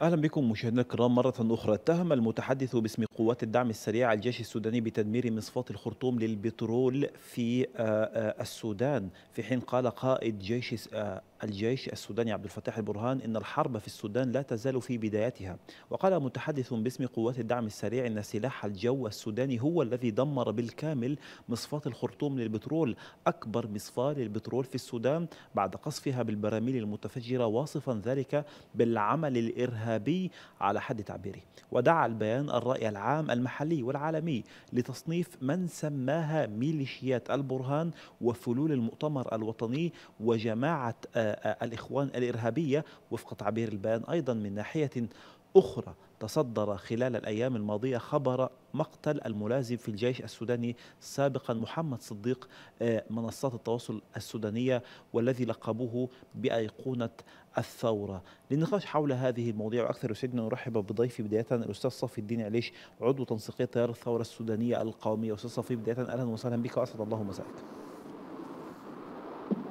أهلا بكم مشاهدينا الكرام مرة أخرى اتهم المتحدث باسم قوات الدعم السريع الجيش السوداني بتدمير مصفاة الخرطوم للبترول في آه، آه، السودان. في حين قال قائد جيش آه، الجيش السوداني عبد الفتاح البرهان إن الحرب في السودان لا تزال في بدايتها. وقال متحدث باسم قوات الدعم السريع إن سلاح الجو السوداني هو الذي دمر بالكامل مصفاة الخرطوم للبترول أكبر مصفاة للبترول في السودان بعد قصفها بالبراميل المتفجرة واصفا ذلك بالعمل الإرهابي على حد تعبيره. ودعا البيان الرأي العام المحلي والعالمي لتصنيف من سماها ميليشيات البرهان وفلول المؤتمر الوطني وجماعة الإخوان الإرهابية وفق تعبير البيان أيضا من ناحية أخرى. تصدر خلال الأيام الماضية خبر مقتل الملازم في الجيش السوداني سابقا محمد صديق آه، منصات التواصل السودانية والذي لقبوه بأيقونة الثورة. للنقاش حول هذه المواضيع وأكثر يسعدنا نرحب بضيفي بداية الأستاذ صفي الدين عليش عضو تنسيقية تيار الثورة السودانية القومية. أستاذ صفي بداية أهلا وسهلا بك وأسعد الله مساءك.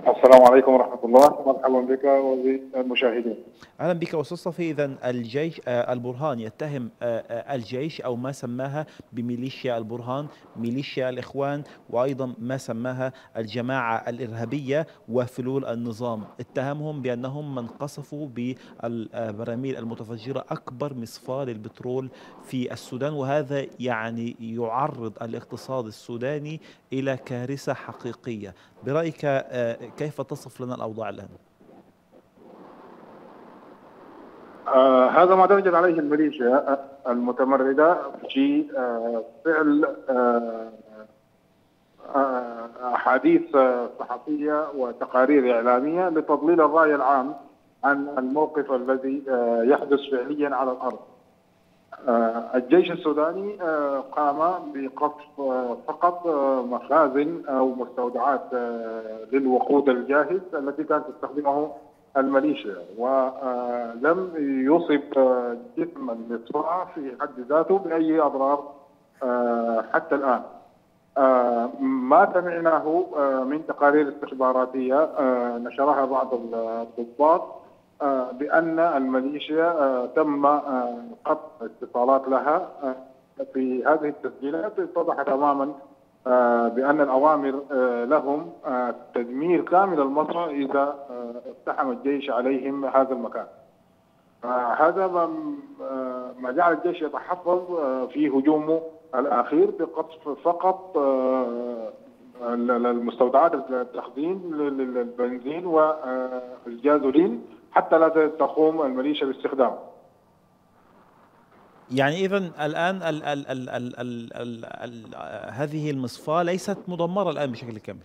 السلام عليكم ورحمة الله. مرحبا بك وبالمشاهدين أهلا بك أستاذ صفي. إذا الجيش آه، البرهان يتهم آه، آه، الجيش أو ما سماها بميليشيا البرهان ميليشيا الإخوان وأيضا ما سماها الجماعة الإرهابية وفلول النظام. اتهمهم بأنهم من قصفوا بالبراميل المتفجرة أكبر مصفاة للبترول في السودان وهذا يعني يعرض الاقتصاد السوداني إلى كارثة حقيقية. برأيك كيف تصف لنا الأوضاع الآن؟ آه هذا ما درجت عليه الميليشيا المتمردة في آه فعل آه أحاديث صحفية وتقارير إعلامية لتضليل الرأي العام عن الموقف الذي آه، يحدث فعليا على الأرض آه، الجيش السوداني آه، قام بقصف آه، فقط مخازن أو مستودعات للوقود الجاهز التي كانت تستخدمه الميليشيا ولم يصب جسم المصفاة في حد ذاته بأي أضرار حتى الآن. ما سمعناه من تقارير استخباراتية نشرها بعض الضباط آه، بأن الميليشيا آه، تم آه، قطع اتصالات لها في هذه التسجيلات اتضح تماما بأن الأوامر لهم تدمير كامل المصنع إذا اقتحم الجيش عليهم هذا المكان. هذا ما جعل الجيش يتحفظ في هجومه الأخير بقصف فقط المستودعات التخزين للبنزين والجازولين حتى لا تقوم الميليشيا باستخدامه. يعني اذا الآن ال ال ال ال ال ال ال هذه المصفاة ليست مدمرة الآن بشكل كامل.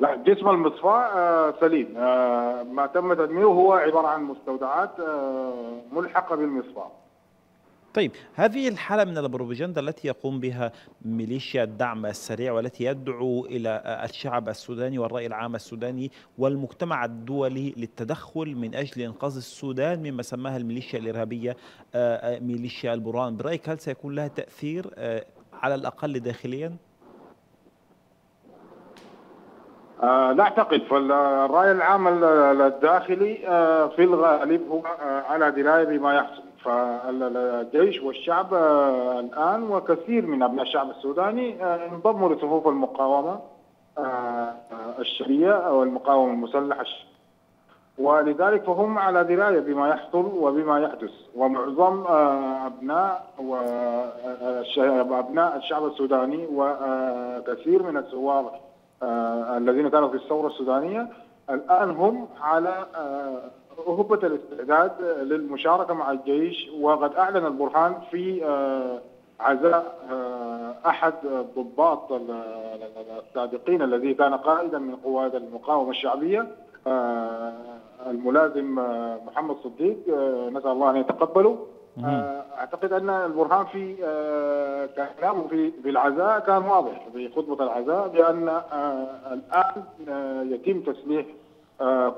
لا جسم المصفاة آه سليم. آه ما تم تدميره هو عبارة عن مستودعات آه ملحقة بالمصفاة. طيب هذه الحالة من البروباغندا التي يقوم بها ميليشيا الدعم السريع والتي يدعو إلى الشعب السوداني والرأي العام السوداني والمجتمع الدولي للتدخل من أجل إنقاذ السودان مما سماها الميليشيا الإرهابية آه، آه، ميليشيا البرهان برأيك هل سيكون لها تأثير آه، على الأقل داخليا؟ لا أعتقد. فالرأي العام الداخلي في الغالب هو على درايه بما يحصل. فالجيش والشعب آه، الآن وكثير من أبناء الشعب السوداني آه، انضموا لصفوف المقاومة آه، الشعبيه أو المقاومة المسلحة. ولذلك فهم على دراية بما يحصل وبما يحدث. ومعظم أبناء أبناء الشعب السوداني وكثير من الثوار الذين كانوا في الثورة السودانية الآن هم على هبة الاستعداد للمشاركة مع الجيش وقد أعلن البرهان في آه، عزاء آه، أحد الضباط السابقين الذي كان قائدا من قوات المقاومة الشعبية آه، الملازم محمد صديق نسأل الله أن يتقبله. أعتقد أن البرهان في كلامه في العزاء كان واضح في خطبة العزاء بأن الآن يتم تسليح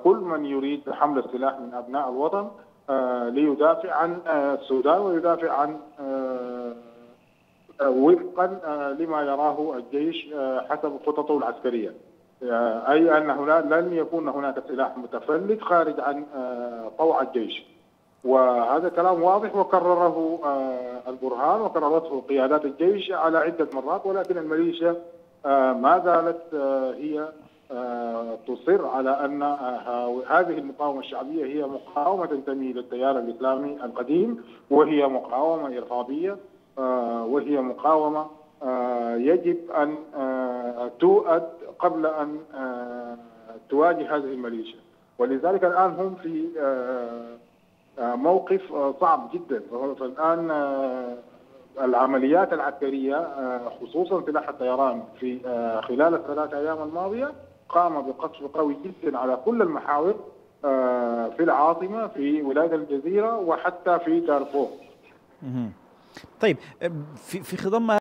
كل من يريد حمل السلاح من أبناء الوطن آه، ليدافع عن آه، السودان ويدافع عن وفقا لما يراه الجيش حسب خططه العسكرية. أي أن هناك لن يكون هناك سلاح متفلت خارج عن طوع الجيش وهذا كلام واضح وكرره البرهان وكررته قيادات الجيش على عدة مرات ولكن الميليشيا ما زالت هي تصر على أن هذه المقاومة الشعبية هي مقاومة تنتمي للتيار الإسلامي القديم وهي مقاومة إرهابية وهي مقاومة يجب أن تؤد قبل أن تواجه هذه الميليشيا. ولذلك الآن هم في موقف صعب جدا. فالان العمليات العسكرية خصوصا سلاح الطيران في خلال الثلاث أيام الماضية قام بقصف قوي جدا على كل المحاور في العاصمة في ولاية الجزيرة وحتى في دارفور. طيب في في خضم